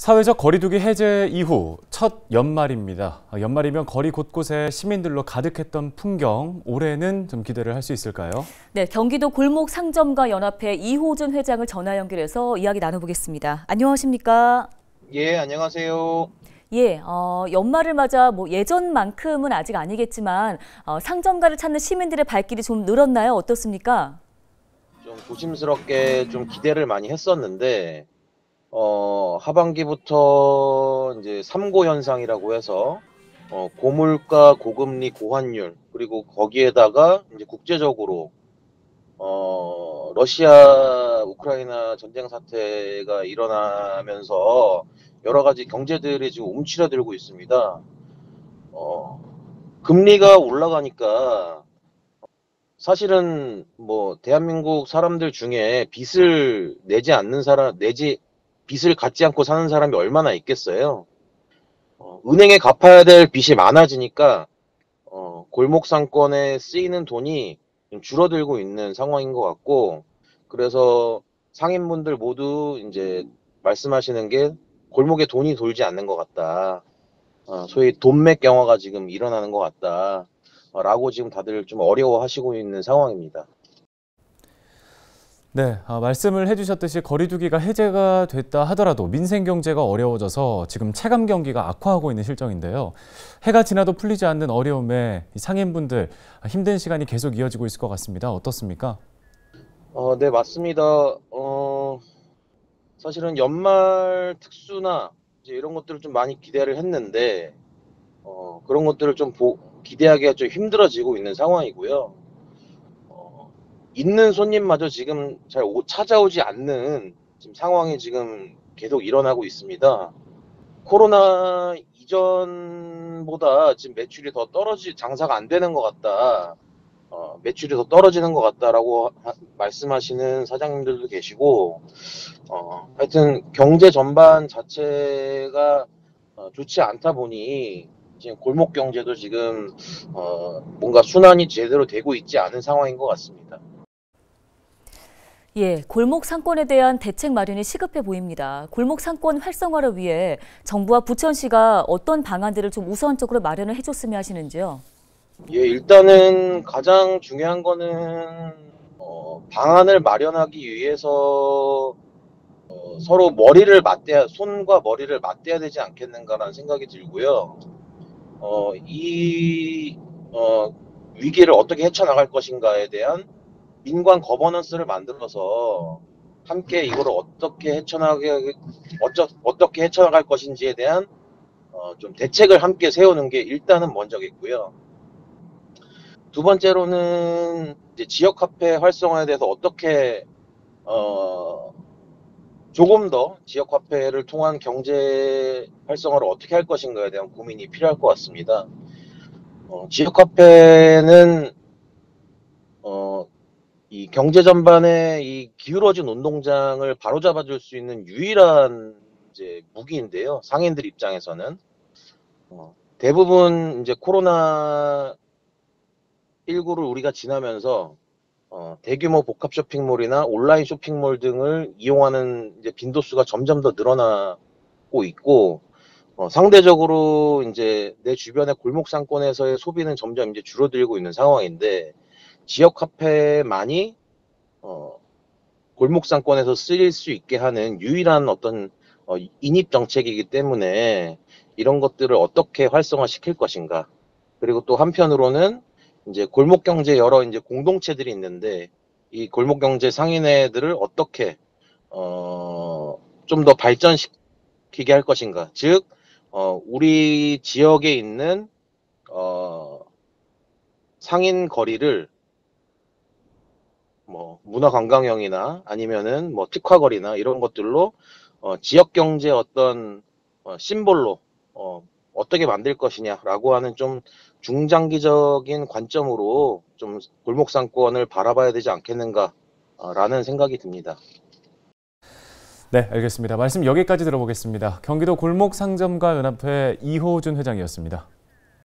사회적 거리두기 해제 이후 첫 연말입니다. 연말이면 거리 곳곳에 시민들로 가득했던 풍경, 올해는 좀 기대를 할 수 있을까요? 네, 경기도 골목 상점가 연합회 이호준 회장을 전화 연결해서 이야기 나눠보겠습니다. 안녕하십니까? 예, 안녕하세요. 예, 어, 연말을 맞아 뭐 예전만큼은 아직 아니겠지만 어, 상점가를 찾는 시민들의 발길이 좀 늘었나요? 어떻습니까? 좀 조심스럽게 좀 기대를 많이 했었는데 어, 하반기부터 이제 삼고 현상이라고 해서 어, 고물가, 고금리, 고환율 그리고 거기에다가 이제 국제적으로 어, 러시아 우크라이나 전쟁 사태가 일어나면서 여러 가지 경제들이 지금 움츠러들고 있습니다. 어, 금리가 올라가니까 사실은 뭐 대한민국 사람들 중에 빚을 내지 않는 사람 내지 빚을 갚지 않고 사는 사람이 얼마나 있겠어요. 어, 은행에 갚아야 될 빚이 많아지니까 어, 골목 상권에 쓰이는 돈이 좀 줄어들고 있는 상황인 것 같고 그래서 상인분들 모두 이제 말씀하시는 게 골목에 돈이 돌지 않는 것 같다. 어, 소위 돈맥 경화가 지금 일어나는 것 같다. 어, 라고 지금 다들 좀 어려워하시고 있는 상황입니다. 네, 아, 말씀을 해주셨듯이 거리두기가 해제가 됐다 하더라도 민생 경제가 어려워져서 지금 체감 경기가 악화하고 있는 실정인데요. 해가 지나도 풀리지 않는 어려움에 상인분들 힘든 시간이 계속 이어지고 있을 것 같습니다. 어떻습니까? 어, 네, 맞습니다. 어, 사실은 연말 특수나 이제 이런 것들을 좀 많이 기대를 했는데 어, 그런 것들을 좀 보, 기대하기가 좀 힘들어지고 있는 상황이고요. 있는 손님마저 지금 잘 오, 찾아오지 않는 지금 상황이 지금 계속 일어나고 있습니다. 코로나 이전보다 지금 매출이 더 떨어지 장사가 안 되는 것 같다. 어, 매출이 더 떨어지는 것 같다라고 하, 말씀하시는 사장님들도 계시고, 어, 하여튼 경제 전반 자체가 어, 좋지 않다 보니 지금 골목 경제도 지금 어, 뭔가 순환이 제대로 되고 있지 않은 상황인 것 같습니다. 예, 골목 상권에 대한 대책 마련이 시급해 보입니다. 골목 상권 활성화를 위해 정부와 부천시가 어떤 방안들을 좀 우선적으로 마련을 해줬으면 하시는지요? 예, 일단은 가장 중요한 거는 어, 방안을 마련하기 위해서 어, 서로 머리를 맞대야 손과 머리를 맞대야 되지 않겠는가라는 생각이 들고요. 어, 이 어, 위기를 어떻게 헤쳐나갈 것인가에 대한 민관 거버넌스를 만들어서 함께 이거를 어떻게 헤쳐나가게 어쩌, 어떻게 헤쳐나갈 것인지에 대한 어, 좀 대책을 함께 세우는 게 일단은 먼저겠고요. 두 번째로는 지역 카페 활성화에 대해서 어떻게 어, 조금 더 지역 카페를 통한 경제 활성화를 어떻게 할 것인가에 대한 고민이 필요할 것 같습니다. 어, 지역 어, 이 경제 전반에 이 기울어진 운동장을 바로잡아줄 수 있는 유일한 이제 무기인데요. 상인들 입장에서는 어, 대부분 이제 코로나 19를 우리가 지나면서 어, 대규모 복합 쇼핑몰이나 온라인 쇼핑몰 등을 이용하는 이제 빈도수가 점점 더 늘어나고 있고 어, 상대적으로 이제 내 주변의 골목 상권에서의 소비는 점점 이제 줄어들고 있는 상황인데 지역 카페만이 어, 골목 상권에서 쓰일 수 있게 하는 유일한 어떤 어, 인입 정책이기 때문에 이런 것들을 어떻게 활성화 시킬 것인가. 그리고 또 한편으로는 이제 골목 경제 여러 이제 공동체들이 있는데 이 골목 경제 상인회들을 어떻게 어, 좀 더 발전시키게 할 것인가. 즉, 어, 우리 지역에 있는 어, 상인 거리를 뭐 문화 관광형이나 아니면은 뭐 특화거리나 이런 것들로 어, 지역 경제 어떤 어, 심볼로 어, 어떻게 만들 것이냐라고 하는 좀 중장기적인 관점으로 좀 골목 상권을 바라봐야 되지 않겠는가라는 생각이 듭니다. 네, 알겠습니다. 말씀 여기까지 들어보겠습니다. 경기도 골목 상점가 연합회 이호준 회장이었습니다.